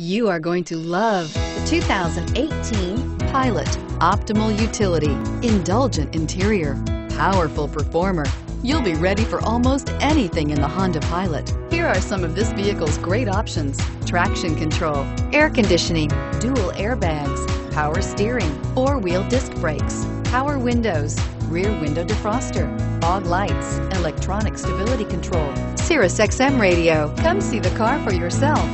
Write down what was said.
You are going to love the 2018 Pilot. Optimal utility, indulgent interior, powerful performer. You'll be ready for almost anything in the Honda Pilot. Here are some of this vehicle's great options. Traction control, air conditioning, dual airbags, power steering, four-wheel disc brakes, power windows, rear window defroster, fog lights, electronic stability control, Sirius XM radio. Come see the car for yourself.